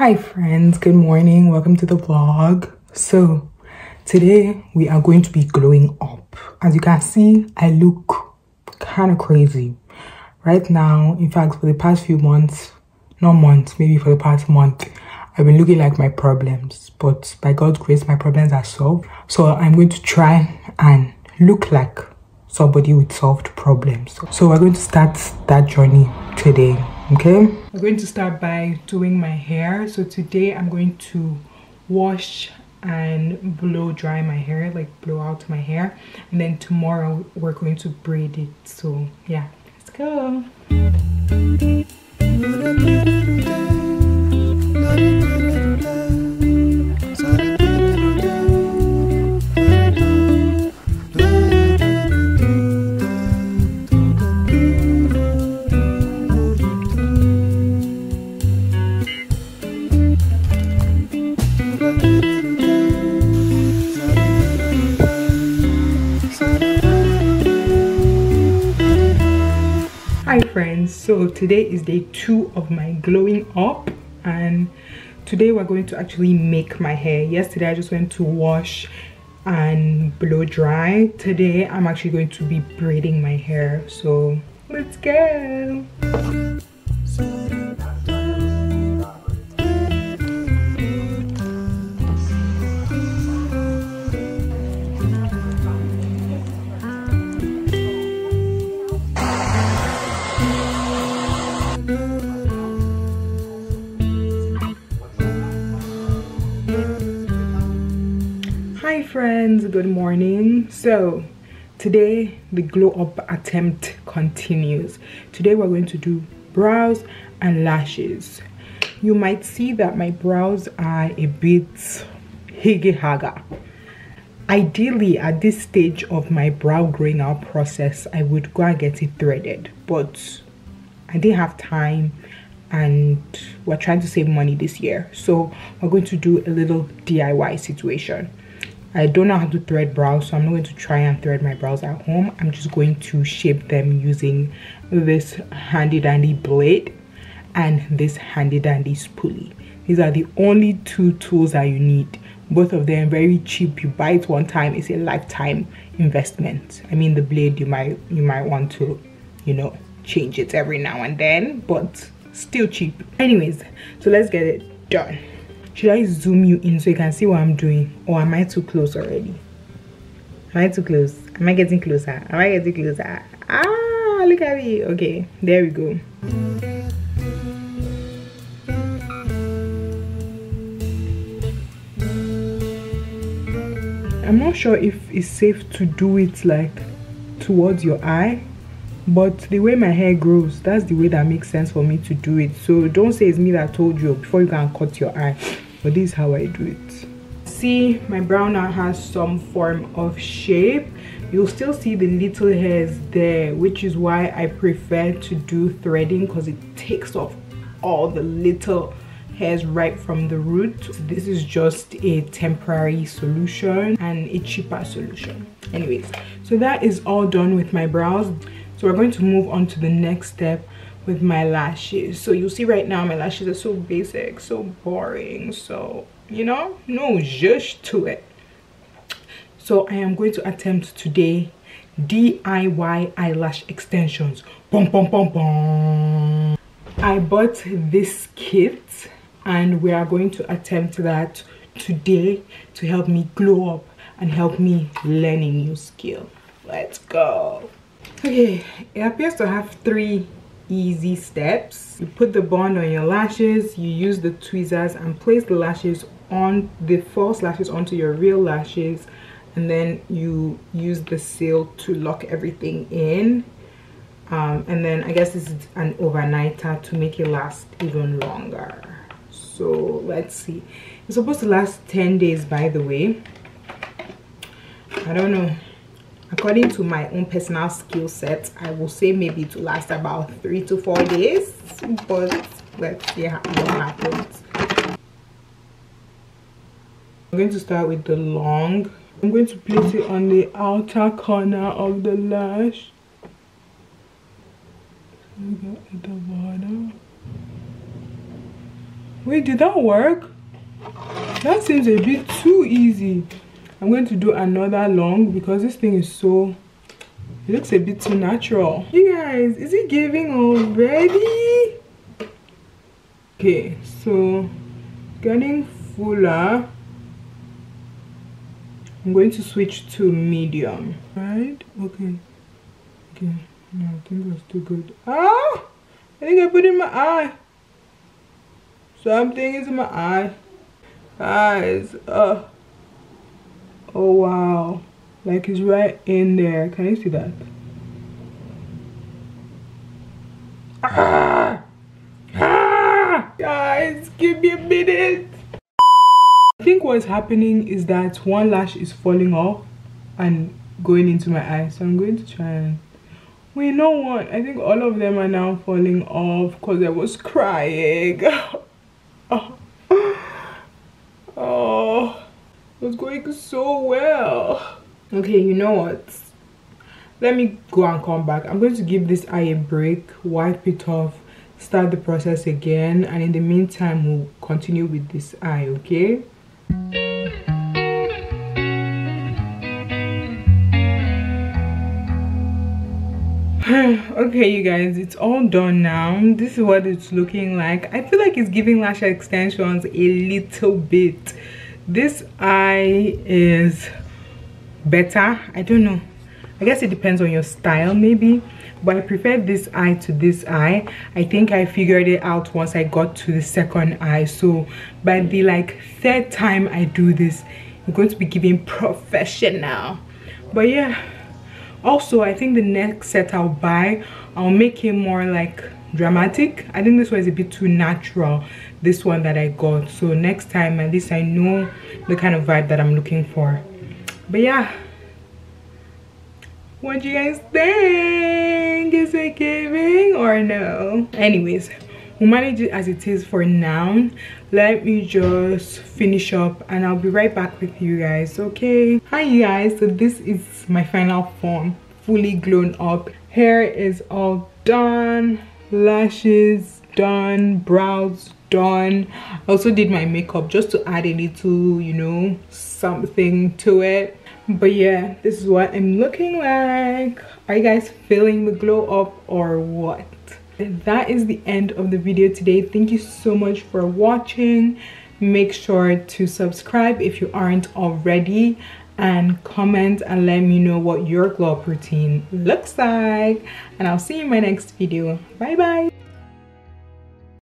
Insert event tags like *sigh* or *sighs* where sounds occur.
hi friends. Good morning. Welcome to the vlog. So today we are going to be glowing up. As you can see i look kind of crazy. Right now in fact for the past few months not months maybe for the past month i've been looking like my problems. But by god's grace my problems are solved. So i'm going to try and look like somebody with solved problems. So we're going to start that journey today okay. I'm going to start by doing my hair. So today i'm going to wash and blow dry my hair like blow out my hair. And then tomorrow we're going to braid it. So yeah let's go friends so today is day two of my glowing up. And today we're going to actually make my hair. Yesterday i just went to wash and blow dry. Today i'm actually going to be braiding my hair. So let's go friends good morning. So today the glow up attempt continues. Today we're going to do brows and lashes. You might see that my brows are a bit higgy haga ideally at this stage of my brow growing out process i would go and get it threaded but i didn't have time and we're trying to save money this year. So we're going to do a little diy situation I don't know how to thread brows, so I'm not going to try and thread my brows at home. I'm just going to shape them using this handy dandy blade and this handy dandy spoolie. These are the only two tools that you need. Both of them very cheap. You buy it one time, it's a lifetime investment. I mean the blade you might you might want to, you know, change it every now and then, but still cheap. Anyways, so let's get it done should i zoom you in so you can see what i'm doing? Or am i too close already? Am i too close? Am i getting closer? Am i getting closer? Ah look at me okay there we go. I'm not sure if it's safe to do it like towards your eye but the way my hair grows that's the way that makes sense for me to do it. So don't say it's me that told you before you can cut your eye but this is how i do it. See my brow now has some form of shape. You'll still see the little hairs there which is why i prefer to do threading because it takes off all the little hairs right from the root. This is just a temporary solution and a cheaper solution. Anyways so that is all done with my brows so we're going to move on to the next step with my lashes. So you see right now my lashes are so basic so boring. So you know no just to it. So i am going to attempt today diy eyelash extensions. Bum, bum, bum, bum. i bought this kit and we are going to attempt that today to help me glow up and help me learn a new skill. Let's go okay it appears to have three easy steps. You put the bond on your lashes you use the tweezers and place the lashes on the false lashes onto your real lashes and then you use the seal to lock everything in. Um, and then I guess this is an overnighter to make it last even longer. So let's see. It's supposed to last 10 days by the way. I don't know according to my own personal skill set i will say maybe to last about three to four days but let's see what happens. I'm going to start with the long. I'm going to place it on the outer corner of the lash. The wait did that work? That seems a bit too easy i'm going to do another long because this thing is so it looks a bit too natural. You guys is it giving already? Okay so getting fuller. I'm going to switch to medium. Right? Okay. Okay. No i think that's too good. Ah! I think i put in my eye. Something is in my eye. Guys uh oh wow. Like it's right in there. Can you see that? Ah, ah! guys give me a minute. I think what's happening is that one lash is falling off and going into my eye. So i'm going to try and we know what i think all of them are now falling off because i was crying. *laughs* Oh it was going so well. Okay you know what? Let me go and come back. I'm going to give this eye a break wipe it off start the process again and in the meantime we'll continue with this eye okay? *sighs* Okay you guys it's all done now. This is what it's looking like. I feel like it's giving lash extensions a little bit this eye is better. I don't know. I guess it depends on your style maybe. But i prefer this eye to this eye. I think i figured it out once i got to the second eye. So by the like third time i do this i'm going to be giving professional. But yeah. Also i think the next set i'll buy i'll make it more like dramatic. I think this one is a bit too natural this one that i got. So next time at least i know the kind of vibe that i'm looking for. But yeah. What do you guys think? Is it giving or no? Anyways we'll manage it as it is for now. Let me just finish up and i'll be right back with you guys okay? Hi you guys. So this is my final form fully grown up. Hair is all done lashes done brows done. I also did my makeup just to add a little you know something to it. But yeah this is what i'm looking like. Are you guys feeling the glow up or what? That is the end of the video today. Thank you so much for watching. Make sure to subscribe if you aren't already and comment and let me know what your glow up routine looks like. And i'll see you in my next video. Bye bye